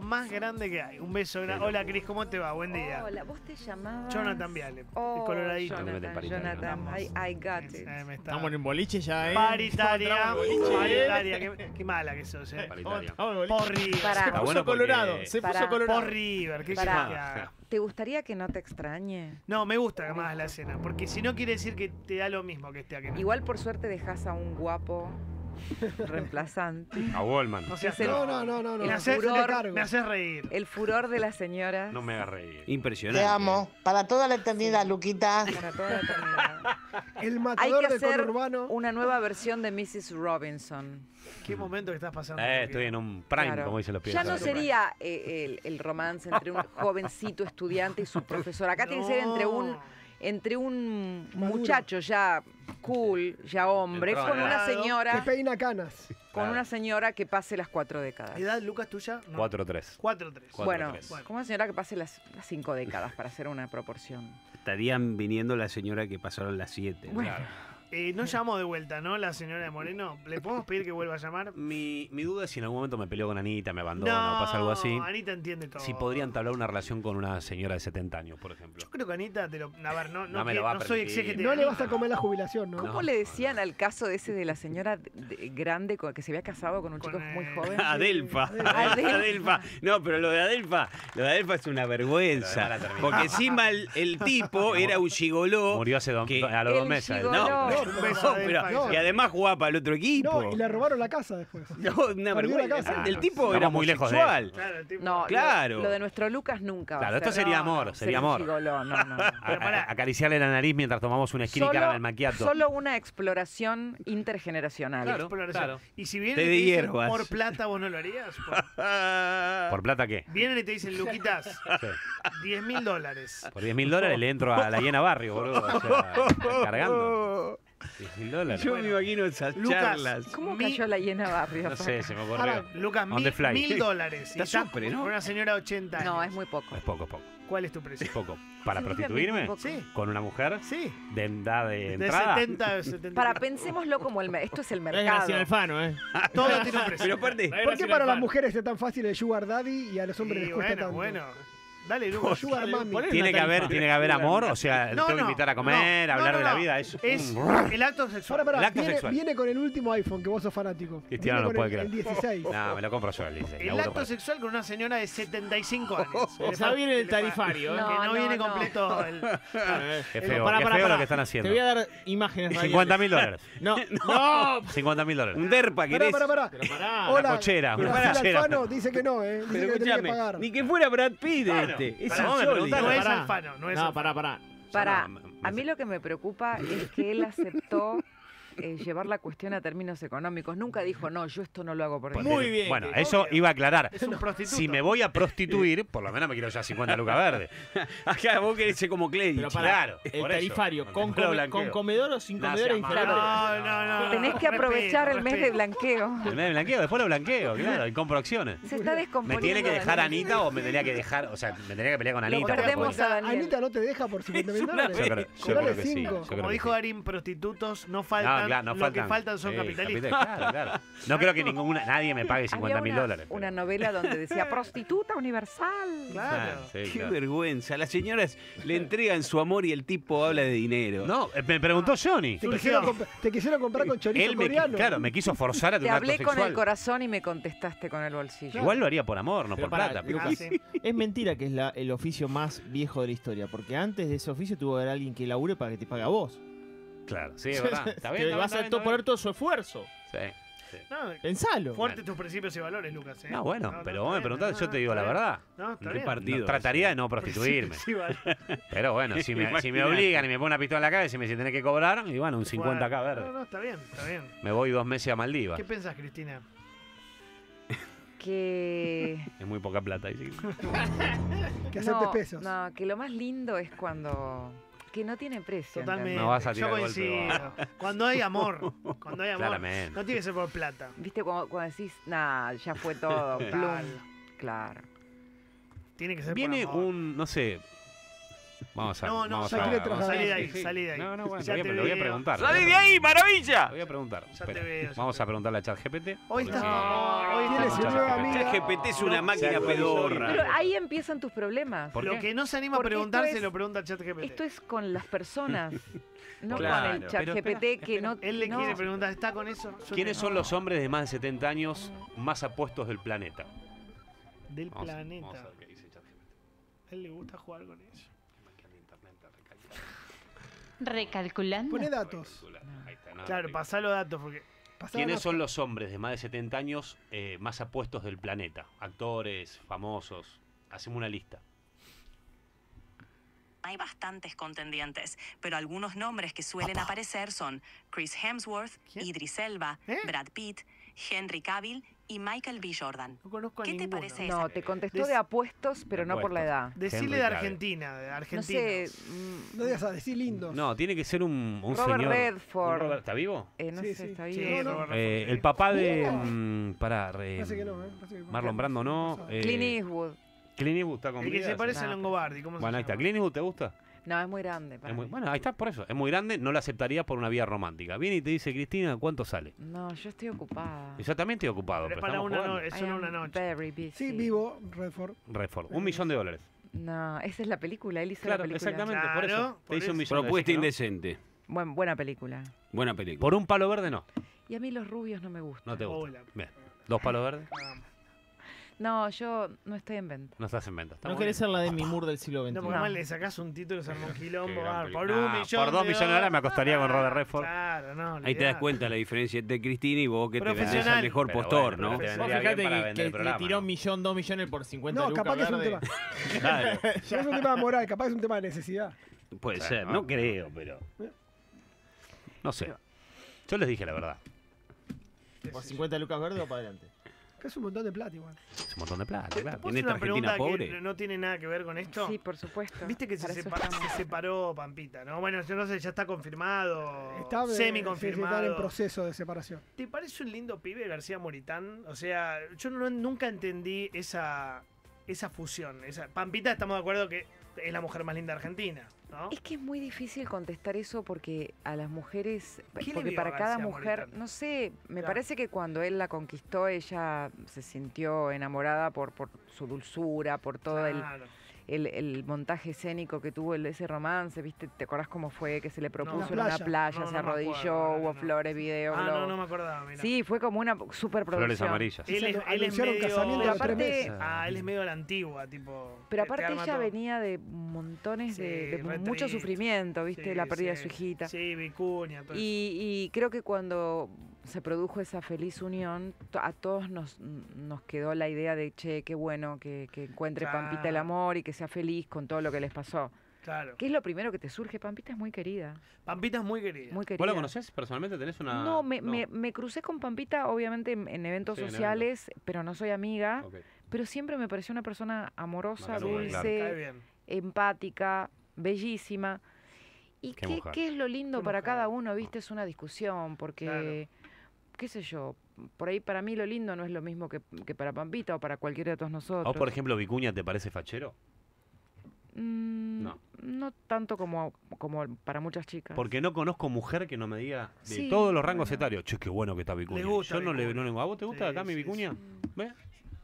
más grande que hay. Un beso grande. Hola Cris, ¿cómo te va? Buen día. Hola, vos te llamabas. Jonathan Viale, Oh, el coloradito. Jonathan, Jonathan, I, I got it. Eh, me está- Estamos en un boliche ya, ¿eh? Paritaria. Boliche. Paritaria. Qué, qué mala que sos, eh. Paritaria. Por River. Para. Se puso bueno porque- colorado. Se Para. puso colorado. Por River. ¿Qué haga? ¿Te gustaría que no te extrañe? No, me gusta que más la escena. Porque si no quiere decir que te da lo mismo que esté aquí. Igual por suerte dejas a un guapo reemplazante. A Wallman. No seas Es el- no, No, no, no, no. El me, haces, furor. me haces reír. El furor de las señoras No me hagas reír. Impresionante. Te amo. Para toda la eternidad, Luquita. para toda la eternidad. El Hay matador que del hacer conurbano. una nueva versión de Mrs. Robinson. ¿Qué momento que estás pasando? Eh, estoy en un prime, Claro. como dicen los pibes. Ya no sería eh, el, el romance entre un jovencito estudiante y su profesor. Acá tiene que ser entre un entre un Maduro. muchacho ya cool, ya hombre, con una Claro. Que señora, peina canas. con Claro. una señora que pase las cuatro décadas. ¿Edad, Lucas, tuya? No. 4-3. 4-3. Cuatro, Bueno, tres. con una señora que pase las, las cinco décadas para hacer una proporción. Estarían viniendo la señora que pasaron las 7. Bueno, Eh, no llamó de vuelta, ¿no? La señora de Moreno. ¿Le podemos pedir que vuelva a llamar? Mi, mi duda es si en algún momento me peleo con Anita, me abandona o pasa algo así. Anita entiende todo. Si podría entablar una relación con una señora de 70 años, por ejemplo. Yo creo que Anita te lo. A ver, no, no, No me lo va a no soy permitir. exégete. No le vas a comer la jubilación, ¿no? ¿cómo No. le decían al caso ese de la señora de- de- grande con- que se había casado con un Con, chico muy joven? Adelfa. Adelfa. Adelfa. No, pero lo de Adelfa, lo de Adelfa es una vergüenza. Porque encima el, el tipo era un gigoló. Murió hace dos, que- a los dos meses. No, un pero- y además jugaba para el otro equipo. No, y le robaron la casa después. No, una Perdió la vergüenza. casa. El tipo Estamos era muy muy lejos de sexual. Claro, el tipo- No, lo- Claro. Lo, de nuestro Lucas nunca va Claro, a esto ser. sería No, amor, sería un amor. gigoló, no, no. A- Pero pará. a- acariciarle la nariz mientras tomamos un skinny caramel macchiato. solo una exploración intergeneracional. Claro. exploración. Y si vienen Té y te dicen hierbas. por plata, ¿vos no lo harías? Por- ¿Por plata qué? Vienen y te dicen, Luquitas, Sí. 10 mil dólares. Por 10 mil dólares le entro a la llena barrio, boludo. O sea, cargando. 10 mil dólares. Yo me imagino esas Lucas, charlas. ¿Cómo Mi- cayó la llena barrio? No sé, se me Ahora, ocurrió. Lucas, On mil, mil dólares. Está estás súper, ¿no? Una señora de 80 años. No, es muy poco. Es poco, es poco. ¿Cuál es tu precio? Es poco. ¿Para Sí, prostituirme? Sí, ¿Con una mujer? sí. ¿De edad de De entrada? 70, 70. Para, pensémoslo como el... Esto es el Es mercado. Graciela Alfano, ¿eh? Todo tiene un precio. Pero aparte, ¿Por qué para las mujeres es tan fácil el sugar daddy y a los hombres Y les cuesta bueno, tanto? bueno. Dale, Lucas. Sugar mami. Poné Tiene una que haber, tiene que haber amor, o sea, No, tengo que no, invitar a comer, no, hablar no, de la no. vida, es, Es un- el acto sexual. Para, para, El acto viene, sexual. viene con el último iPhone que vos sos fanático. Cristiano Viene no con puede el, creer. el 16. No, me lo compro yo el dice. El laburo acto para- sexual con una señora de 75 años. O sea, viene el tarifario, ¿eh? No, que no, no, viene no. completo el... Qué Eh, feo, pará, qué pará, feo pará. lo que están haciendo. Te voy a dar imágenes. 50 mil dólares. No, no. 50 mil dólares. un derpa, Pará, ¿querés? pará, pará. Pero pará. Hola, cochera, una Graciela cochera. Alfano dice que no, ¿eh? Dice Pero que tenía que escúchame, pagar. ni que fuera Brad Pitt. Es Pero vos me insólito. preguntás, No es Pará. Alfano, no es No, Alfano. pará, pará. Para, a mí lo que me preocupa es que él aceptó eh, llevar la cuestión a términos económicos. Nunca dijo, no, yo esto no lo hago por Bueno, Muy bien, Bueno, eso obvio. iba a aclarar. Es un prostituto. Si me voy a prostituir, por lo menos me quiero ya 50 lucas verdes. Acá vos querés ser como. Pero pará, Claro, el eso. tarifario, No con, come- con comedor o sin No, comedor malo. diferente. No, no, no. Tenés que respeto, aprovechar el mes de blanqueo. El mes de blanqueo, después lo blanqueo, claro, y compro acciones. Se está ¿Me descomponiendo. tiene que dejar Daniel. Anita o me tenía que dejar, o sea, me tenía que pelear con Anita? perdemos a. Anita no te deja por 50 mil dólares. Yo creo, yo creo que sí. cinco. yo creo Como que dijo sí. Darín, prostitutos no faltan. No, claro, no lo faltan. que faltan son Sí, capitalistas. capital- Claro, claro. No creo que ninguna, nadie me pague 50 Había mil dólares. una novela donde decía prostituta universal. Claro. Sí, Qué claro. vergüenza. Las señoras le entregan su amor y el tipo habla de dinero. No, eh, me preguntó Johnny. Te quisieron, comp- te quisieron comprar con chorizo Él me, coreano. claro, me quiso forzar a Te tener un acto hablé con el corazón y me contestaste con el bolsillo. Igual lo haría por amor, no Pero por plata. Es mentira que es la- el oficio más viejo de la historia, porque antes de ese oficio tuvo que haber alguien que labure para que te pague a vos. Claro, sí, es verdad. Está bien, que está vas bien, a está to- bien, poner todo su esfuerzo. Sí, sí. No, Pensalo. fuertes tus principios y valores, Lucas. ¿eh? No, bueno, No, no, pero vos me preguntás, no, yo no, te digo la verdad. No, está ¿En qué bien. partido? No, trataría de no prostituirme. Sí, vale. Pero bueno, si me, si me Imaginate. obligan y me ponen una pistola en la cabeza y me dicen tenés que cobrar, y bueno, un 50k No, verde. no, está bien, está bien. Me voy dos meses a Maldivas. ¿Qué pensás, Cristina? Que. Es muy poca plata. sí. Que aceptes no, pesos. no, que lo más lindo es cuando. Que no tiene precio. Totalmente. No vas a Yo tirar golpe, coincido. Cuando hay amor. Cuando hay amor. Claramente. No tiene que ser por plata. ¿Viste cuando, cuando decís, nah, ya fue todo, plum? Claro. Claro. Tiene que ser Viene por amor. un, no sé, Vamos a, No, no, vamos a, vamos. Salí de ahí, Sí, salí de ahí. No, no, bueno, Ya lo voy, te lo voy a preguntar. ¡Salí de ahí, maravilla! Lo voy a preguntar. Ya te veo, Vamos a preguntarle a ChatGPT. Hoy porque- estamos. Hoy. ChatGPT es una No, máquina pedorra. Pero ahí empiezan tus problemas. ¿Por Lo qué? que no se anima a preguntar se lo pregunta ChatGPT. Esto es con las personas, no Claro, con el chat pero GPT espera, que no... Él le no. quiere preguntar, ¿está con eso? Yo ¿Quiénes no. son los hombres de más de 70 años más apuestos del planeta? Del Vamos planeta. vamos a ver qué dice ChatGPT. A él le gusta jugar con eso. Recalculando. Pone datos. Ahí está, no, Claro, pasá los datos porque. Pasá ¿Quiénes son los hombres de más de 70 años eh, más apuestos del planeta? Actores, famosos. Hacemos una lista. Hay bastantes contendientes, pero algunos nombres que suelen aparecer son Chris Hemsworth, ¿Quién? Idris Elba, ¿Eh? Brad Pitt, Henry Cavill y Michael B. Jordan. No conozco a ¿Qué te ninguno. parece No, esa? te contestó de apuestos, pero no por la edad. Decirle Henry de Cavill. Argentina, de No Argentina. sé, mm, No digas a decir lindos. No, tiene que ser un, un Robert señor. Redford. un Robert- ¿Está vivo? eh, no Sí, sé, sí. está Sí, bien. No, no. Robert Eh, el papá de. Oh. mm, pará, re- Parece que no, ¿eh? Parece que- Marlon Brando no. eh, Clint Eastwood. Clint Eastwood está con El que vida, se parece a No. Longobardi. ¿cómo se Bueno, ahí está. llama? ¿Clint Eastwood te gusta? No, es muy grande. para Es muy- mí. bueno, ahí está, por eso. Es muy grande, no la aceptarías por una vía romántica. Viene y te dice, Cristina, ¿cuánto sale? No, yo estoy ocupada. Y yo también estoy ocupado, Pero para una no- es I solo am una noche. very busy. Sí, vivo, Redford. Redford, un millón de dólares. No, esa es la película, él hizo Claro, la película. exactamente, por eso. por Te hice un eso. millón de Propuesta dólares, indecente. Buen- buena película. Buena película. Por un palo verde, no. Y a mí los rubios no me gustan. No te gusta. Hola. Bien. ¿Dos palos verdes? No, yo no estoy en venta. No estás en venta. Está No muy querés bien. ser la de Mimur del siglo XXI. No, porque No. le sacás un título, se armó un quilombo. Gran ah, por película. un Ah, millón. por dos millones de dólares me acostaría con Robert Redford. Claro, no. Ahí te das olvidate. cuenta la diferencia entre Cristina y vos que te vendés Profesional. al mejor Pero postor, bueno, ¿no? pero Vos vendría fijate bien para que, vender que el le tiró ¿no? un millón, dos millones por 50 No, lucas capaz que es un verde. tema. Claro, No es un tema moral, capaz que es un tema de necesidad. puede ser, no. no creo, pero. No sé. Yo les dije la verdad. Por 50 lucas verde o para adelante. Que es un montón de plata igual. Es un montón de plata, ¿Te claro. En una Argentina que pobre. no tiene nada que ver con esto? Sí, por supuesto. Viste que se, separa- separó Pampita, ¿no? Bueno, yo no sé, ya está confirmado. Está, eh, sí, sí, semi están confirmado. en proceso de separación. ¿Te parece un lindo pibe García Moritán? O sea, yo no- nunca entendí esa, esa fusión. Esa, Pampita, estamos de acuerdo que es la mujer más linda de Argentina, ¿no? Es que es muy difícil contestar eso porque a las mujeres, ¿Qué le porque para cada mujer, no sé, me Claro. parece que cuando él la conquistó ella se sintió enamorada por, por su dulzura, por todo Claro. el, el montaje escénico que tuvo el, ese romance, ¿viste? ¿Te acordás cómo fue que se le propuso en La una playa. No, se no arrodilló, acuerdo, hubo no. flores, video, Ah, no, no me acordaba, mira. Sí, fue como una Flores superproducción. amarillas. Él es, él es medio... casamiento aparte-. Ah, él es medio a la antigua, tipo... Pero te- te aparte ella todo. venía de montones de, Sí, de mucho triste. sufrimiento, ¿viste? Sí, la pérdida de su hijita. Sí, Vicuña, todo eso. Y, y creo que cuando se produjo esa feliz unión, a todos nos, nos quedó la idea de, che, qué bueno que, que encuentre Pampita el amor y que sea feliz con todo lo que les pasó. Claro. ¿Qué es lo primero que te surge? Pampita es muy querida, Pampita es muy querida. muy querida. ¿Vos la conocés personalmente? ¿Tenés una.? No, me, Me, me crucé con Pampita, obviamente, en, en eventos Sí, en sociales, pero no soy amiga. Pero siempre me pareció una persona amorosa, Macanuda, dulce, claro. Empática, bellísima. ¿Y Qué qué, es lo lindo Qué para mujer. cada uno? ¿Viste? Es una discusión, porque, qué sé yo, por ahí para mí lo lindo no es lo mismo que, que para Pampita o para cualquiera de todos ¿A nosotros. vos, por ejemplo, Vicuña te parece fachero? Mm, No. no tanto como, como para muchas chicas. Porque no conozco mujer que no me diga de Sí, todos los rangos bueno. etarios. Che, qué bueno que está Vicuña. Le gusta Yo no le, no le- ¿A vos te gusta Sí, acá mi sí, Vicuña? ¿Ves?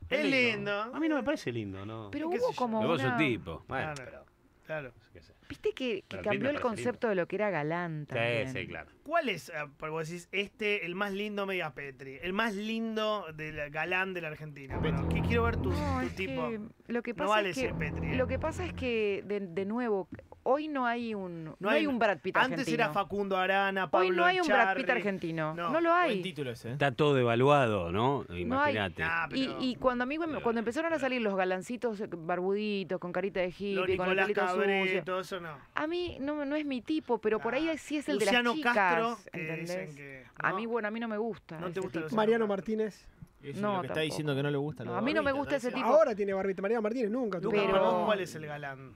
Es lindo. A mí no me parece lindo, ¿no? Pero hubo como Pero vos sos una... tipo. Bueno, Claro. Pero- Claro. qué sé. Viste que, cambió el concepto de lo que era galán también. Sí, sí, claro. ¿Cuál es, eh, porque vos decís, este, el más lindo Media Petri? El más lindo del galán de la Argentina. Bueno, que quiero ver tu, No, tipo. que lo que no pasa vale es que ser Petri. ¿eh? lo que pasa es que de, de nuevo hoy no hay un no, hay, un Brad Pitt Antes argentino. era Facundo Arana, Pablo hoy no hay un Brad Pitt argentino. No. No, lo hay. título ese, ¿eh? Está todo devaluado, ¿no? Imagínate. Ah, Y, cuando a mí me- cuando empezaron a salir los galancitos barbuditos con carita de hippie, con el pelito Cabré, sucio. todo eso no. A mí no, no es mi tipo, pero por ahí Ah, sí es el Luciano de las chicas, Castro, que ¿entendés? dicen que. A mí bueno, a mí no me gusta. No te ese gusta tipo. Luciano Mariano. Martínez. Eso es No, lo que está diciendo que no le gusta. lo No, a mí no me gusta ese tipo. Ahora tiene barbita. Mariano Martínez nunca. Pero- cuál es el galán.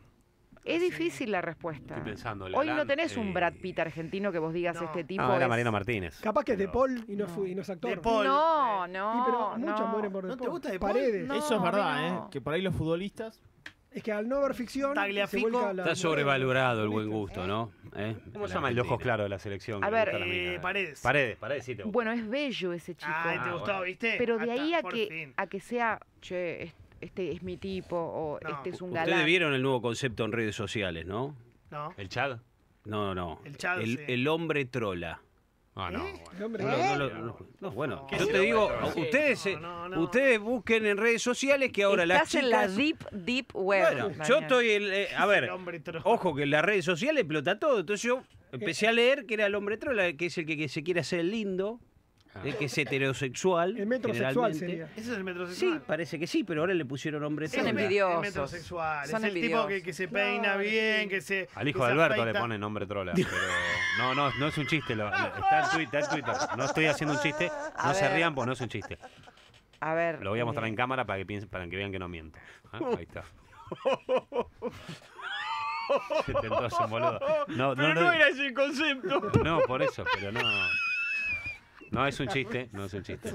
Es difícil la respuesta. Estoy pensando. Hoy no tenés un eh, Brad Pitt argentino que vos digas no. este tipo No, era es- Mariano Martínez. Capaz que es de Paul y no, No. fue, y no es actor. De Paul. No, no. Sí, pero muchos no. mueren por De ¿No te Paul. gusta De Paul? Paredes. No. Eso es verdad, no. ¿eh? Que por ahí los futbolistas Es que al no ver ficción, se Tagliafico. la- Está sobrevalorado el buen gusto, ¿no? ¿Eh? ¿Cómo se llama el ojos claros de la selección? A ver, Eh? Paredes. Paredes, Paredes, sí te gusta. Bueno, es bello ese chico. Ay, ¿te Ah, gustó, bueno. viste? Pero de Ahí a que, a que sea, che, este es mi tipo o No. este es un Ustedes galán. vieron el nuevo concepto en redes sociales, ¿no? No. ¿El Chad? No, no. El Chad, el, sí. el hombre trola. Ah, no. ¿Eh? El hombre- No, no, no, no, no, bueno, ¿Qué yo te digo, ustedes, eh, No, no, no. ustedes busquen en redes sociales que ahora las Estás en la chicas... deep, deep web. Bueno, yo estoy, el, eh, a El ver, hombre troll. ojo que en las redes sociales explota todo, entonces yo empecé a leer que era el hombre trola, que es el que, que se quiere hacer el lindo, el que es heterosexual. El metrosexual sería. Ese es el Sí, metrosexual. parece que sí, pero ahora le pusieron hombre Son envidiosos. Es metrosexual. Son es el tipo que, que se peina Claro, bien, sí. que se. Al hijo de Alberto le afeita. pone nombre trola. Pero no, no, no es un chiste. lo- lo- está, en Twitter, está en Twitter. No estoy haciendo un chiste. A No se ver. rían porque no es un chiste. A ver. Lo voy a mostrar eh, en cámara para que piensen, para que vean que no miento. Ah, Ahí está. Se tentó ese boludo. No, no, no, ese el concepto. no, por eso, pero no. No es un chiste, no es un chiste.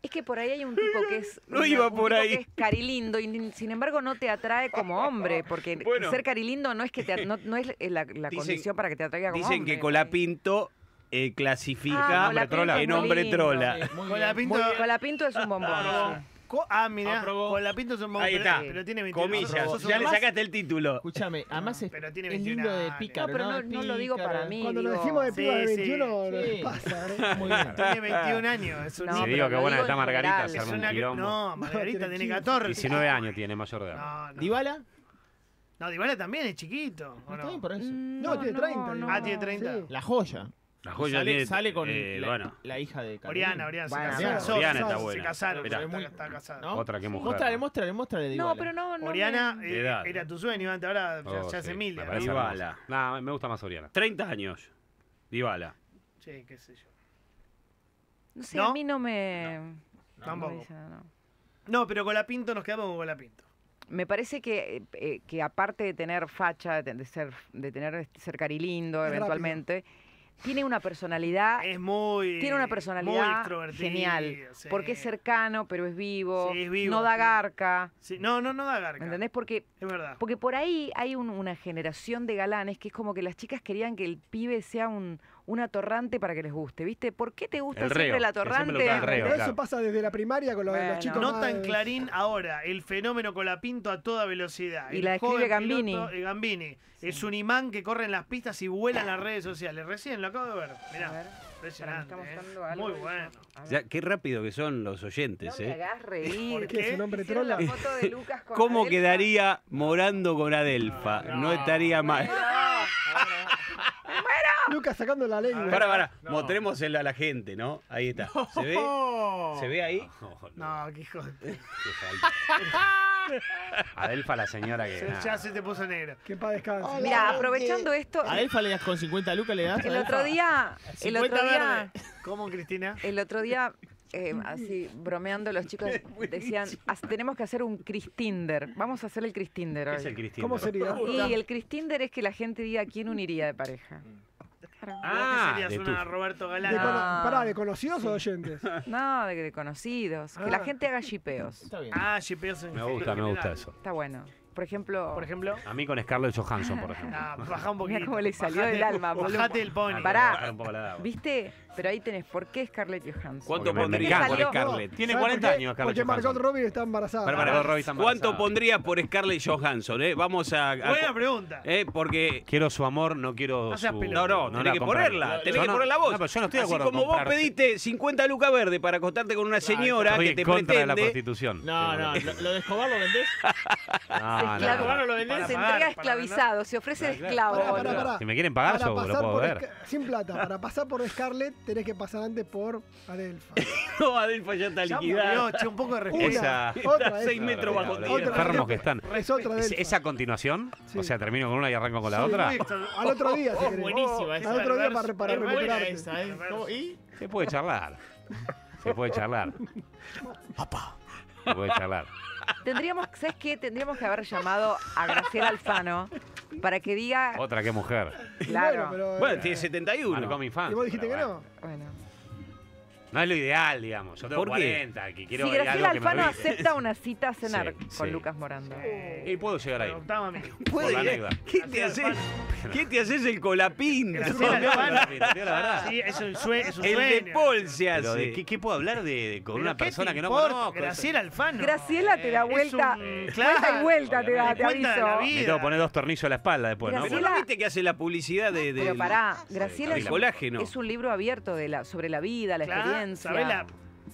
Es que por ahí hay un tipo que es. No un- iba un por tipo ahí. que es carilindo y sin embargo no te atrae como hombre. Porque Bueno. ser carilindo no es que te, no, no es la, la Dicen- condición para que te atraiga como Dicen hombre. que Colapinto eh, Ah, clasifica Colapinto trola. es en hombre trola. Sí, muy Con la bien. pinta. Colapinto es un bombón. Ah, Co- ah, mira, Aprobó. con la pinta es un Ahí pero- está. Pero tiene 21 Comillas, sos un ya le sacaste el título. Escúchame, además es, Pero tiene es 21 lindo de años. pícaro, No, pero no, no lo digo Pícaro. para mí. Cuando lo digo- decimos de piba de Sí, sí. 21, Sí. pasa, ¿eh? Muy bien. Tiene 21 años. Es un No, pero digo que lo buena digo está en Margarita, general. se Es arma un una- quilombo. No, Margarita tiene tiene 15. 14. 19 años tiene, mayor de edad. No, no. ¿Dybala? No, Dybala también es chiquito. ¿o No, no? está bien por eso. Mm, No, tiene 30. digo. Ah, tiene 30. Sí. La joya. La joya sale, tiene- sale con eh, la, bueno. la hija de Carolina. Oriana, Oriana, Bueno, se casó. Oriana está buena. Se casaron, Mirá. está, está casada. ¿no? Otra que mujer. Mostrale, mostrale, mostrale. No, pero no. no Oriana me- eh, edad. era tu sueño antes, ahora ya, Oh, ya es sí, Emilia. me Dybala. me gusta más Oriana. 30 años. Dybala. Sí, qué sé yo. No sé, ¿No? a mí no me. no Tampoco. no. No, pero con la Pinto nos quedamos con la Pinto. Me parece que, eh, que aparte de tener facha, de, de ser, de tener ser carilindo Es eventualmente, tiene una personalidad, Es muy. tiene una muy personalidad extrovertido, genial. sí. Porque es cercano, pero es vivo, Sí, es vivo, no da sí. garca. No, no, no da garca. ¿Me entendés? Porque, Es verdad. porque por ahí hay un- una generación de galanes que es como que las chicas querían que el pibe sea un, un atorrante para que les guste, ¿viste? ¿Por qué te gusta El siempre reo, el que siempre lo atorrante? está el reo. Pero claro. eso pasa desde la primaria con los, los Bueno. chicos Nota más- en Clarín ahora el fenómeno con la Pinto a toda velocidad. Y El la describe joven Gambini. piloto, eh, Gambini. Es un imán que corre en las pistas y vuela en las redes sociales. Recién lo acabo de ver. A Mirá, ver, impresionante. pará, me eh. está mostrando algo Muy bueno. a ver. Ya, qué rápido que son los No oyentes, me ¿eh? hagas reír. ¿Por ¿Qué es un hombre Hicieron trola? la foto de Lucas con ¿Cómo Adelfa. quedaría morando con Adelfa? No, estaría mal. Lucas sacando la lengua. Para, para, mostrémoselo a la gente, ¿no? Ahí está. ¿Se ve? ¿Se ve ahí? No, qué hijo de... Qué falta. Adelfa, la señora que. Se-. Ya se te puso negro. Que descanse. Hola. Mira, aprovechando esto, A Elfa le das con 50 lucas, le das. el otro día, el 50 otro día. ¿Cómo, Cristina? el otro día, eh, así bromeando los chicos decían, "Haz- tenemos que hacer un Cristinder. Vamos a hacer el Cristinder ¿Qué hoy. es el Cristina? ¿Cómo sería? Y el Cristinder es que la gente diga quién uniría de pareja. Claro. Ah, ¿Vos qué de serías una tu- Roberto De Galán? cono- No. Pará, ¿de conocidos o de oyentes? No, de, de conocidos. Que la Ah. gente haga shipeos. Está bien. Ah, shipeos en Me gusta, me gusta eso. Está bueno. Por ejemplo, Por ejemplo. A mí con Scarlett Johansson, por ejemplo. Ah, baja un poquito. Mira cómo le salió Bajate- del alma, boludo. Bajate el pony. Pará. Bajar un poco la edad, bueno. ¿viste? Pero ahí tenés, ¿por qué Scarlett Johansson? ¿Cuánto Porque pondría por Scarlett? Tiene ¿Sabes 40 por qué? años, Scarlett Porque Margot. Robbie está embarazada. Robbie está ¿Cuánto embarazada. pondría por Scarlett Johansson? Eh? Vamos a. a- Buena pregunta. eh, porque. Quiero su amor, no quiero No seas su... pelotudo. No, no, tenés que ponerla, tenés Yo que no- poner la voz. No, pero yo no estoy de Así acuerdo como con vos pediste 50 lucas verde para acostarte con una señora Estoy que en te contra de la pretende. prostitución. No, no, lo, de Escobar lo vendés. No, Se, no, no. Lo vendés. se entrega pagar, esclavizado, se ofrece de esclavo. Pará, pará. Si me quieren pagar, Para yo lo puedo ver. Sin plata. Para pasar por Scarlett tenés que pasar antes por Adelfa. No, Adelfa ya está liquidada. che, un poco de respeto. Esa- otra, Está 6 esa. metros bajo tierra. enfermos que están. Es otra ¿Es, Adelfa. es a continuación? Sí. O sea, termino con una y arranco con la Sí, otra. Al otro día, si Oh, querés. Buenísima esa. Al otro día para, para Es buena recuperarte. esa, ¿eh? Se puede charlar. Se puede charlar. Se puede charlar. Tendríamos, ¿sabes qué? Tendríamos que haber llamado a Graciela Alfano para que diga, Otra que mujer. Claro. Bueno, pero, Bueno, eh, tiene 71. Marcó mi infancia. y vos dijiste que no. bueno, No es lo ideal, digamos. Yo tengo ¿Por qué? 40, que quiero si ver Graciela algo que me Alfano acepta una cita a cenar Sí, con sí. Lucas Morando. Y puedo llegar ahí. Octavo amigo. Por la anécdota. ¿Qué te haces? ¿Qué te haces el colapín? Graciela No, Alfano. la verdad, la verdad. Sí, es un, sue- es un El sueño. de Paul se Pero hace. de qué, qué puedo hablar de, de- con ¿Pero una qué persona te que no importa? conozco? Graciela Alfano. Graciela te da Es vuelta, un- vuelta claro, vuelta te da, te cuenta de la aviso. Me vida. tengo que poner dos tornillos a la espalda después, ¿no? Pero Graciela- no viste que hace la publicidad de, de Pero pará, Graciela del es, colágeno. es un libro abierto de la, sobre la vida, la Claro, experiencia. ¿sabés la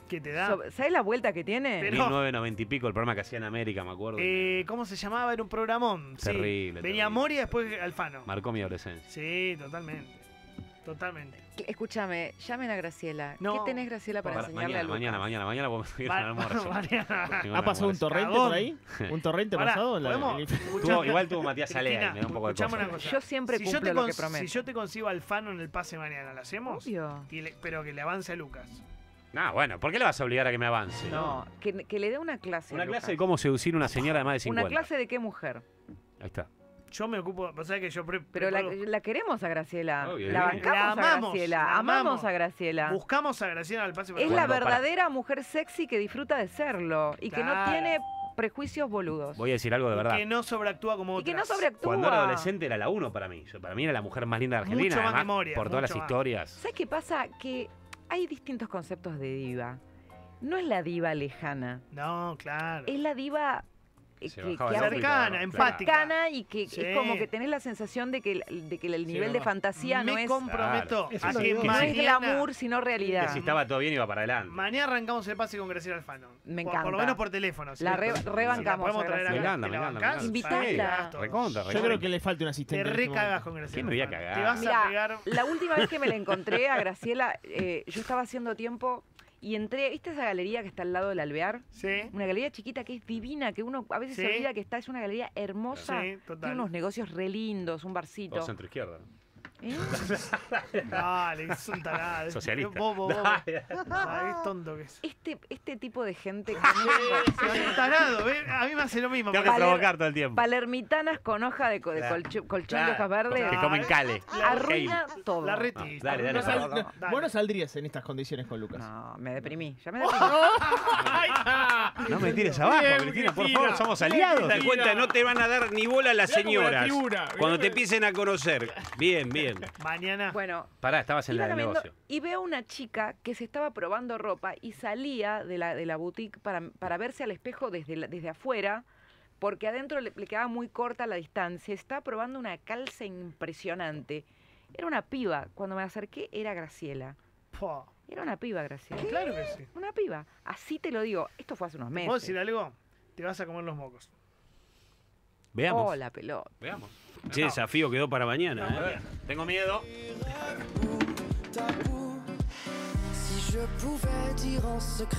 que te da? ¿Sabés la vuelta que tiene? Pero- 1990 y pico, el programa que hacía en América, me acuerdo. Eh, ¿Cómo se llamaba? Era un programón. sí. Terrible, Venía terrible. Moria y después Alfano. Marcó mi adolescencia. Sí, totalmente. Totalmente. Escúchame, llamen a Graciela. No. ¿Qué tenés, Graciela, para, Para- enseñarle mañana, a Lucas? mañana, mañana, mañana vamos a ir Va- al almuerzo. ¿Ha pasado un torrente por ahí? ¿Un torrente pasado? La- igual tuvo Matías Alea y me da un poco de cosa. una cosa. Yo siempre si yo te lo cons- que prometo. Si yo te consigo Alfano en el pase mañana, ¿lo hacemos? Obvio. Y le- pero que le avance a Lucas. Ah, bueno, ¿por qué le vas a obligar a que me avance? No, que, que le dé una clase. a Una Lucas. clase de cómo seducir a una señora de más de 50. ¿Una clase de qué mujer? Ahí está. Yo me ocupo, o sea que yo pre- Pero la, la queremos a Graciela. Obvio, la bancamos La a amamos, Graciela. la amamos amamos. a Graciela. buscamos a Graciela al pase Es la verdadera mujer sexy que disfruta de serlo y que no tiene prejuicios boludos. Voy a decir algo de verdad. que no sobreactúa como y otras. que no sobreactúa. Cuando era adolescente era la uno para mí. Yo- para mí era la mujer más linda de Argentina. Mucho más memoria, por todas las más. historias. ¿Sabes qué pasa? Que hay distintos conceptos de diva. No es la diva lejana, No, claro. es la diva que, Cercana, empática. cercana y que Sí. es como que tenés la sensación de que, el- de que el nivel de fantasía me no es, comprometo a que no es glamour, sino realidad. Que si estaba todo bien iba para adelante. mañana arrancamos el pase con Graciela Alfano. Me Por- Por, lo encanta. menos por teléfono. ¿sí? La rebancamos podemos traer Me ¿te la encanta, me encanta. Invitala. Yo creo que le falta un asistente. Te este recagas con Graciela. ¿Qué me voy a cagar? Te vas a pegar. la última vez que me la encontré a Graciela, eh, yo estaba haciendo tiempo y entré, ¿viste esa galería que está al lado del alvear? Sí, Una galería chiquita que es divina, que uno a veces se olvida que está, es una galería hermosa. sí, total. Tiene unos negocios re lindos, un barcito. Centro izquierda. ¿Eh? Dale, es un tarado. Socialista. Bobo, bobo. Dale. Ay, qué tonto que es. Este, este tipo de gente que Es un tarado, ¿ves? A mí me hace lo mismo. Tengo que Paler- provocar todo el tiempo. palermitanas con hoja de, co- de Claro. colchón de Claro. hojas verdes. Que comen cale. Arruina todo. La reti. Dale, dale, No sal- no, Dale. vos no saldrías en estas condiciones con Lucas. No, me deprimí. Ya me deprimí. No me tires abajo, Bien, Cristina, por favor, somos aliados. Te das cuenta, no te van a dar ni bola las señoras. Cuando te empiecen a conocer. Bien, bien. Mañana. Bueno, Pará, estabas en la del negocio. y veo una chica que se estaba probando ropa y salía de la, de la boutique para, para verse al espejo desde, la- desde afuera, porque adentro le, le quedaba muy corta la distancia. Estaba probando una calza impresionante. Era una piba. Cuando me acerqué era Graciela. Po. Era una piba, Graciela. Claro que sí. Una piba. Así te lo digo. Esto fue hace unos ¿Puedo meses. decir algo? Te vas a comer los mocos. Veamos. Oh, la pelota. Veamos. Che, desafío quedó para mañana. A ¿eh? ver, Tengo miedo. Si je pouvais dire en secret